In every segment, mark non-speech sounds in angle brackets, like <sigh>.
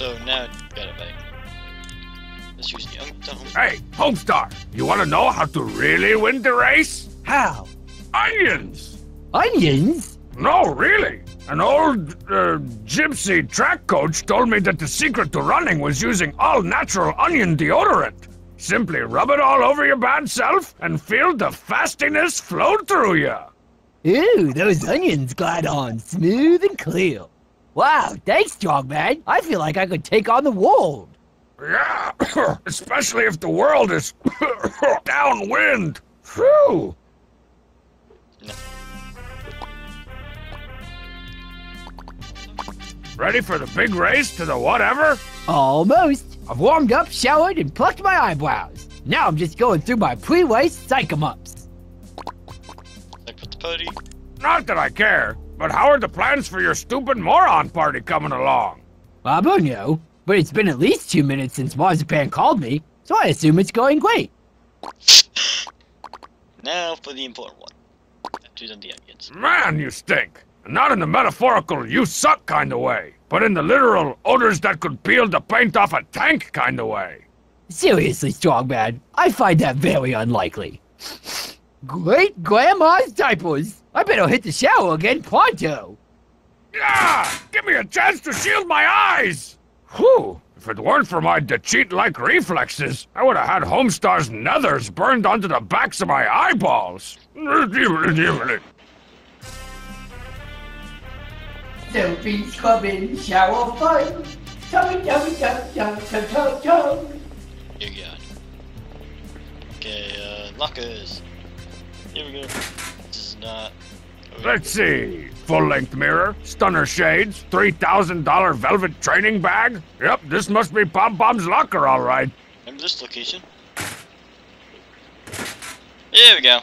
So now, got it, buddy. Let's use the, the. Hey, Homestar, you want to know how to really win the race? How? Onions! Onions? No, really. An old uh, gypsy track coach told me that the secret to running was using all natural onion deodorant. Simply rub it all over your bad self and feel the fastiness flow through you. Ooh, those onions glide on smooth and clear. Wow, thanks, Strongman. I feel like I could take on the world. Yeah, <coughs> especially if the world is <coughs> downwind. Phew. Ready for the big race to the whatever? Almost. I've warmed up, showered, and plucked my eyebrows. Now I'm just going through my pre-race psych-em-ups. Like with the putty. Not that I care, but how are the plans for your stupid moron party coming along? I don't know, but it's been at least two minutes since Marzipan called me, so I assume it's going great. Now for the important one. After done the onions. Man, you stink. Not in the metaphorical you suck kind of way, but in the literal odors that could peel the paint off a tank kind of way. Seriously, Strongman, I find that very unlikely. Great grandma's diapers. I better hit the shower again pronto. Yeah! Give me a chance to shield my eyes! Whew! If it weren't for my cheat-like reflexes, I would have had Homestar's nethers burned onto the backs of my eyeballs. Soapy scrubbing, shower fun. Tummy, tummy, tum, tum, tum, tum, tum. Dear God. Okay, uh, lockers. Here we go. This is not. Let's see. Full-length mirror, stunner shades, $3,000 velvet training bag. Yep, this must be Pom Pom's locker, all right. Remember this location? Here we go.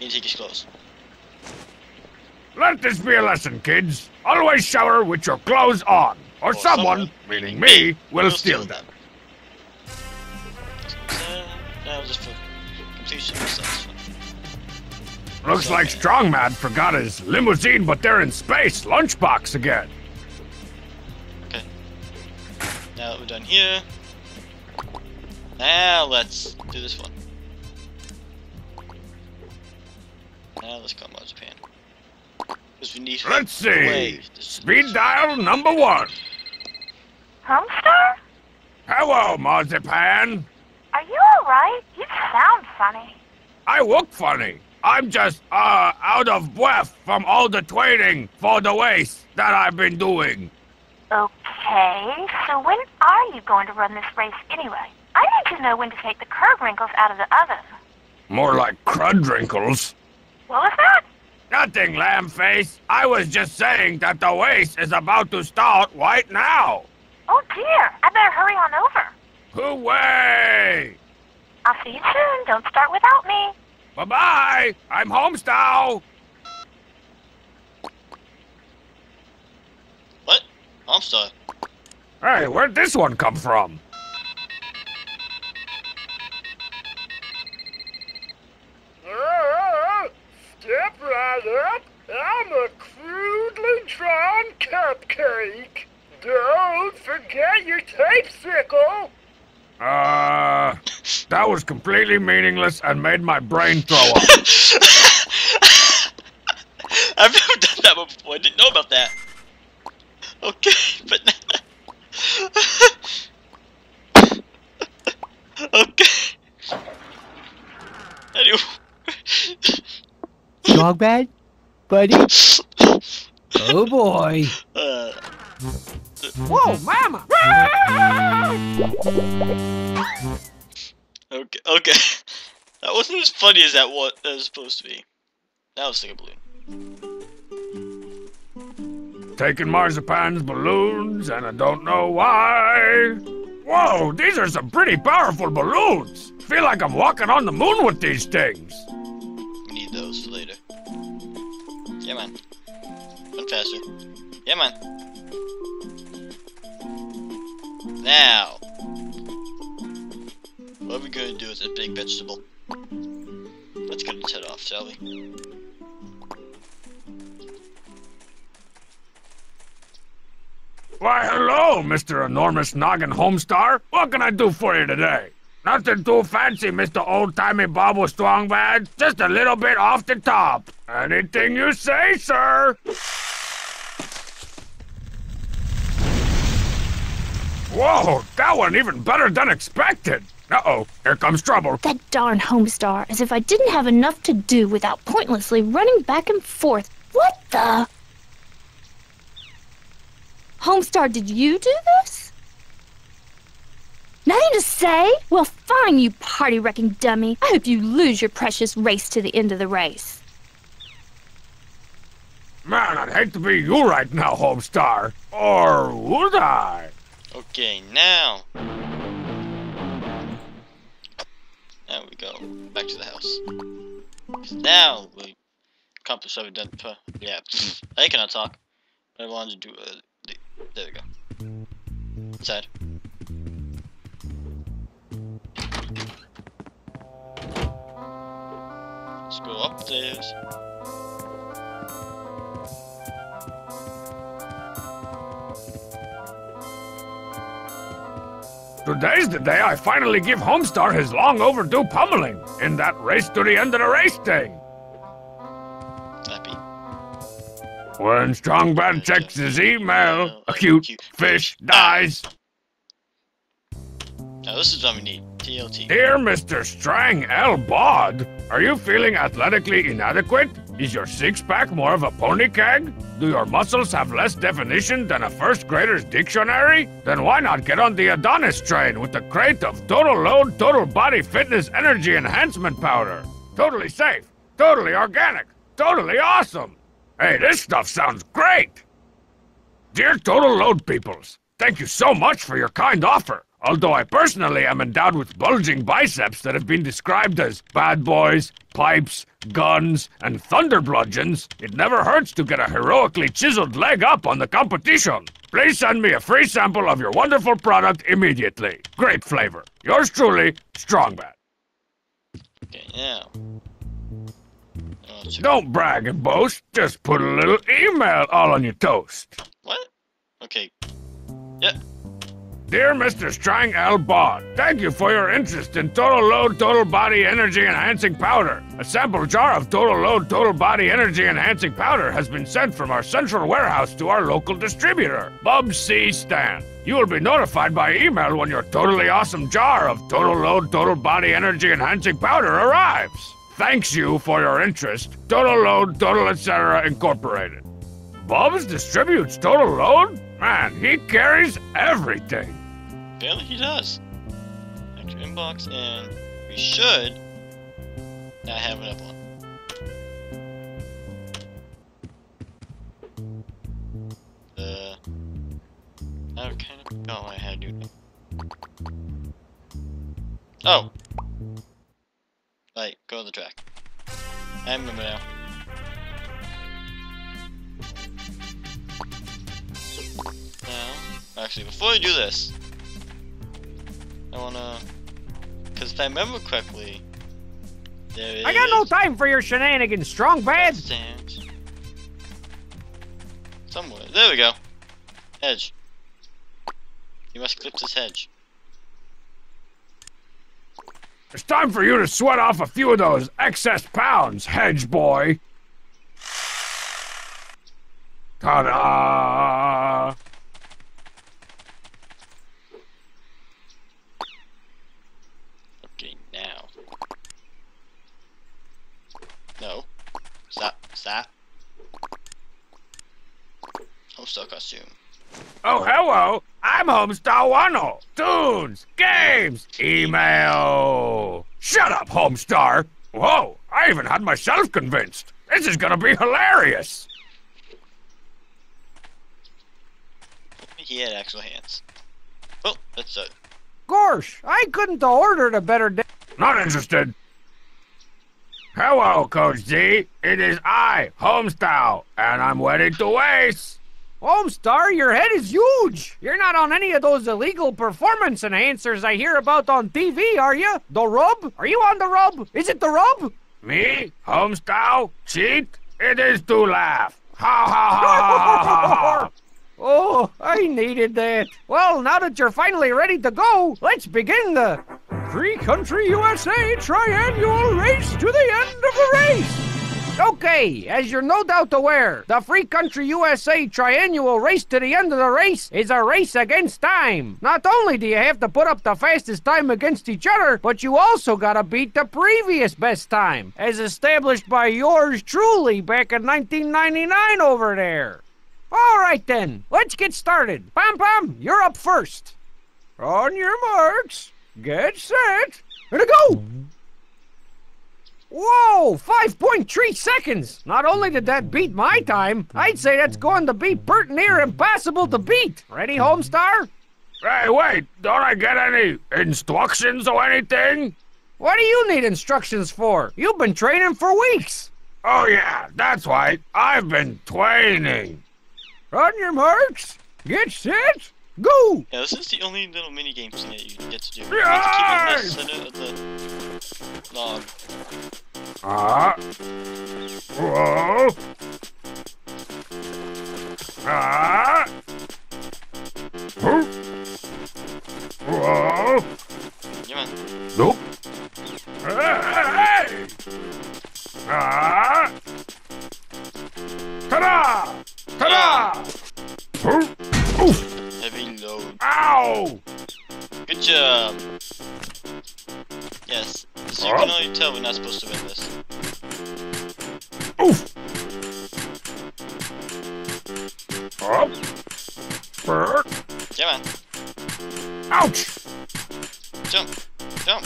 Need to take his clothes. Let this be a lesson, kids. Always shower with your clothes on, or, Or someone, someone, meaning me, will steal them. Uh, now just for completion, so that's fine. Looks like Strongman forgot his limousine, but they're in space lunchbox again. Okay. Now that we're done here, now let's do this one. Now let's go Marzipan. Because we need Let's see. Speed dial number one. Homestar? Hello, Marzipan. Are you alright? You sound funny. I look funny. I'm just, uh, out of breath from all the training for the race that I've been doing. Okay, so when are you going to run this race anyway? I need to know when to take the curb wrinkles out of the oven. More like crud wrinkles. What was that? Nothing, lamb face. I was just saying that the race is about to start right now. Oh dear, I better hurry on over. Hooray! I'll see you soon. Don't start without me. Bye-bye. I'm Homestyle. What? I'm sorry. Hey, where'd this one come from? That was completely meaningless and made my brain throw up. <laughs> I've never done that before. I didn't know about that. Okay, but okay. Anyway, Strongman? Buddy? Oh boy. uh, Whoa, mama! <laughs> okay. <laughs> That wasn't as funny as that was, that was supposed to be. That was like a balloon. Taking Marzipan's balloons, and I don't know why. Whoa, these are some pretty powerful balloons. Feel like I'm walking on the moon with these things. Need those for later. Yeah, man. Run faster. Yeah, man. Now. What are we gonna do with this big vegetable? Let's cut its head off, shall we? Why, hello, Mr. Enormous Noggin Homestar. What can I do for you today? Nothing too fancy, Mr. Old-Timey Bobble Strongbad. Just a little bit off the top. Anything you say, sir. Whoa, that went even better than expected. Uh-oh, here comes trouble. That darn Homestar, as if I didn't have enough to do without pointlessly running back and forth. What the? Homestar, did you do this? Nothing to say? Well, fine, you party wrecking dummy. I hope you lose your precious race to the end of the race. Man, I'd hate to be you right now, Homestar. Or would I? Okay, now. Now we go back to the house. Now we accomplish what done. per- Yeah, I cannot talk. I wanted to do. Uh, there we go. Inside. Let's go upstairs. Today's the day I finally give Homestar his long overdue pummeling in that race to the end of the race thing. Happy. When Strongbad checks his email, a cute fish dies. Now this is what we need. TLT. Dear Mr. Strang L. Bod, are you feeling athletically inadequate? Is your six pack more of a pony keg? Do your muscles have less definition than a first grader's dictionary? Then why not get on the Adonis train with a crate of total load, total body fitness energy enhancement powder? Totally safe, totally organic, totally awesome. Hey, this stuff sounds great. Dear Total Load peoples, thank you so much for your kind offer. Although I personally am endowed with bulging biceps that have been described as bad boys, pipes, guns, and thunder bludgeons, it never hurts to get a heroically chiseled leg up on the competition. Please send me a free sample of your wonderful product immediately. Great flavor. Yours truly, Strongbad. Okay, now. Don't brag and boast, just put a little email all on your toast. What? Okay. Dear Mr. Strang L. Bod, thank you for your interest in Total Load Total Body Energy Enhancing Powder. A sample jar of Total Load Total Body Energy Enhancing Powder has been sent from our central warehouse to our local distributor, Bub C. Stan. You will be notified by email when your totally awesome jar of Total Load Total Body Energy Enhancing Powder arrives. Thanks you for your interest. Total Load Total Etc. Incorporated. Bubs distributes Total Load? Man, he carries everything. Apparently he does. Extra inbox, and we should not have another one. Uh, I kind of forgot what I had to do. Oh! Right, go to the track. I remember now. Actually, before I do this, I wanna, because if I remember correctly, there is. I got no time for your shenanigans, strong bad. Somewhere. There we go. Hedge. You must clip this hedge. It's time for you to sweat off a few of those excess pounds, hedge boy. Ta-da! Okay, now. No. Stop. Stop. Homestar costume. Oh, hello! I'm Homestar Wano. Tunes, games, email. Shut up, Homestar. Whoa, I even had myself convinced. This is gonna be hilarious. He had actual hands. Oh, that's it. Gorsh, I couldn't have ordered a better day. Not interested. Hello, Coach Z. It is I, Homestyle, and I'm ready to race. Homestar, your head is huge. You're not on any of those illegal performance enhancers I hear about on TV, are you? The rub? Are you on the rub? Is it the rub? Me, Homestyle, cheat? It is to laugh. Ha ha ha ha ha ha. <laughs> Oh, I needed that. Well, now that you're finally ready to go, let's begin the Free Country USA Triannual Race to the end of the race. Okay, as you're no doubt aware, the Free Country USA Triannual Race to the end of the race is a race against time. Not only do you have to put up the fastest time against each other, but you also gotta beat the previous best time, as established by yours truly back in 1999 over there. All right then, let's get started. Pom Pom, you're up first. On your marks, get set, and go! Whoa, 5.3 seconds! Not only did that beat my time, I'd say that's going to be pert near impossible to beat. Ready, Homestar? Hey, wait, don't I get any instructions or anything? What do you need instructions for? You've been training for weeks. Oh, yeah, that's right. I've been training. On your marks, get set, go! Yeah, this is the only little mini game thing that you get to do. You have to keep it in the center of the log. Ah. Whoa. Ah. Huh? Whoa. Yeah, man. Nope. Hey! Ah. Ta-da! Ta-da! Huh? Oof! Heavy load. Ow! Good job. You can only tell we're not supposed to win this. Oof! Up. Bird. Yeah, man. Ouch! Jump. Jump.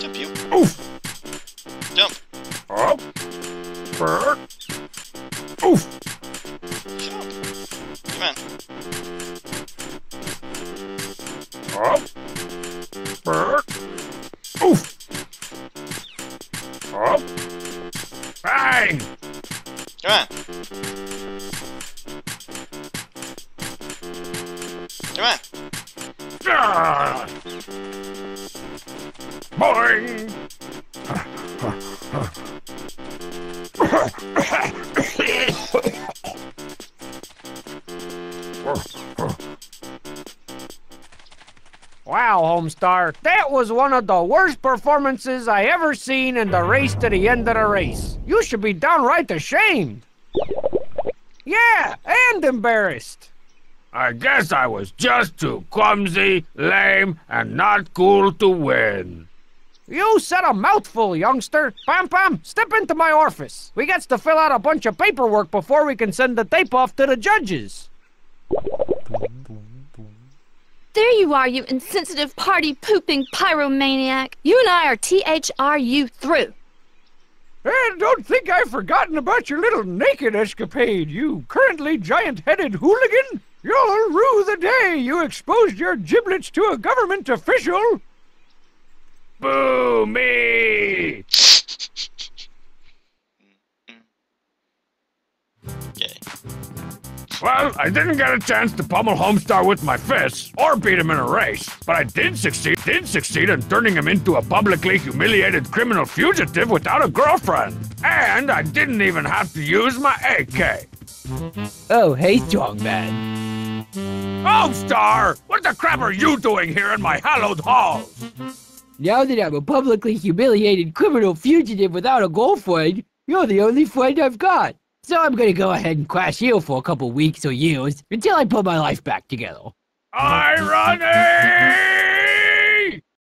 Jump, you. Oof! Jump. Up. Bird. Oof! Jump. Yeah, man. Boing! Wow, Homestar, that was one of the worst performances I ever seen in the race to the end of the race. You should be downright ashamed. Yeah, and embarrassed. I guess I was just too clumsy, lame, and not cool to win. You said a mouthful, youngster. Pam Pam, step into my office. We got to fill out a bunch of paperwork before we can send the tape off to the judges. There you are, you insensitive party pooping pyromaniac. You and I are THRU through. And don't think I've forgotten about your little naked escapade, you currently giant-headed hooligan. You'll rue the day you exposed your giblets to a government official. Boo me! Okay. Well, I didn't get a chance to pummel Homestar with my fists or beat him in a race, but I did succeed did succeed in turning him into a publicly humiliated criminal fugitive without a girlfriend. And I didn't even have to use my AK. Oh, hey, strong man. Oh, Homestar! What the crap are you doing here in my hallowed halls? Now that I'm a publicly humiliated criminal fugitive without a girlfriend, you're the only friend I've got. So I'm gonna go ahead and crash you for a couple weeks or years until I put my life back together. Irony!